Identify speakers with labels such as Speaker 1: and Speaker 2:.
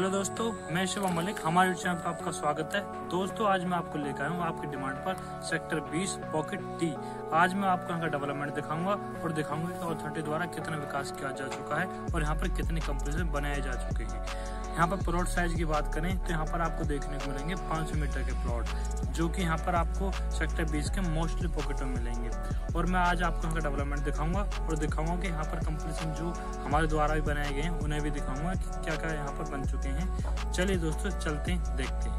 Speaker 1: Hello दोस्तों, मैं शिवम मलिक, हमारे चैनल पर आपका स्वागत है। दोस्तों, आज मैं आपको लेकर आया हूँ आपकी डिमांड पर सेक्टर 20 पॉकेट टी आज मैं आपको यहाँ का डेवलपमेंट दिखाऊँगा और दिखाऊँगा कि अथॉरिटी द्वारा कितना विकास किया जा चुका है और यहाँ पर कितने कंपनी बनाए जा चुके हैं। यहाँ पर प्लॉट साइज़ की बात करें तो यहाँ पर आपको देखने को मिलेंगे 500 मीटर के प्लॉट जो कि यहाँ पर आपको सेक्टर बीस के मोस्टली पॉकेट में मिलेंगे। और मैं आज आपको यहाँ का डेवलपमेंट दिखाऊँगा, और दिखाऊँगा कि यहाँ पर कंपटीशन जो हमारे द्वारा भी बनाए गए हैं, उन्हें भी दिखाऊँगा कि क्या क्या यहाँ पर बन चुके हैं। चलिए दोस्तों, चलते देखते हैं।